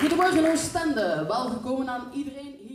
Goedemorgen Oostende, Welkom aan iedereen